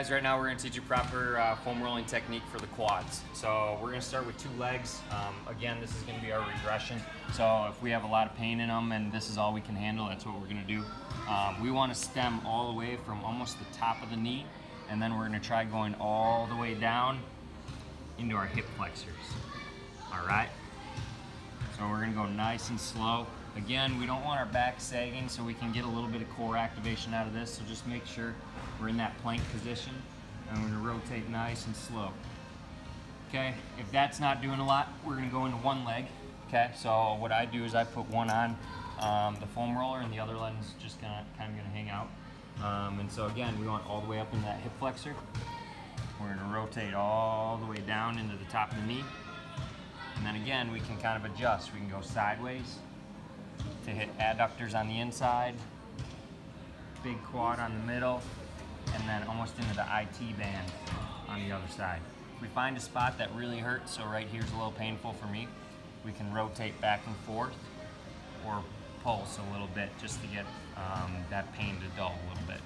Guys, right now we're going to teach you proper uh, foam rolling technique for the quads. So we're going to start with two legs. Um, again, this is going to be our regression. So if we have a lot of pain in them and this is all we can handle, that's what we're going to do. Um, we want to stem all the way from almost the top of the knee, and then we're going to try going all the way down into our hip flexors. All right? So we're going to go nice and slow. Again, we don't want our back sagging so we can get a little bit of core activation out of this. So just make sure we're in that plank position and we're gonna rotate nice and slow. Okay, if that's not doing a lot, we're gonna go into one leg. Okay, so what I do is I put one on um, the foam roller and the other leg's just gonna kind of gonna hang out. Um, and so again, we want all the way up in that hip flexor. We're gonna rotate all the way down into the top of the knee. And then again, we can kind of adjust. We can go sideways to hit adductors on the inside, big quad on the middle, and then almost into the IT band on the other side. We find a spot that really hurts, so right here's a little painful for me, we can rotate back and forth or pulse a little bit just to get um, that pain to dull a little bit.